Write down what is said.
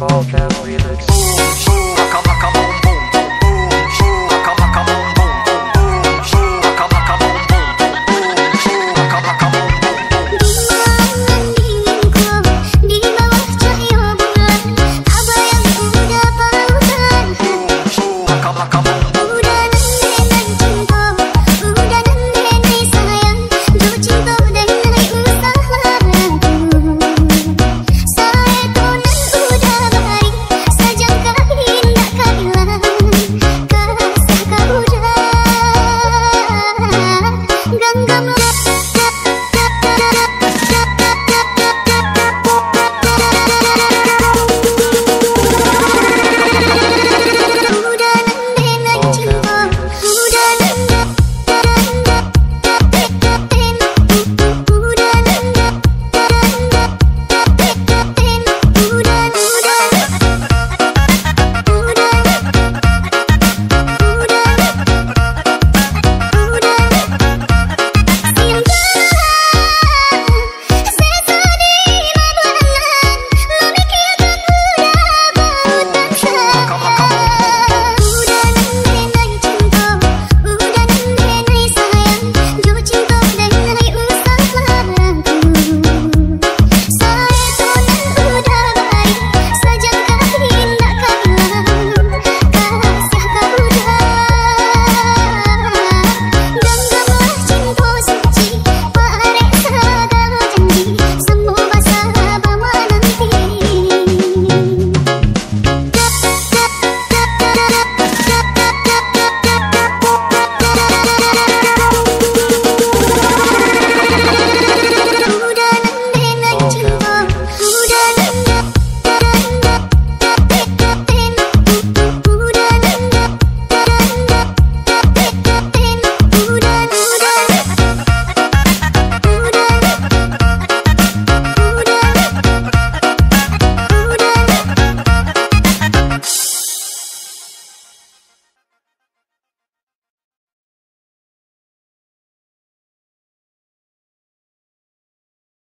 Fall Camp Remix.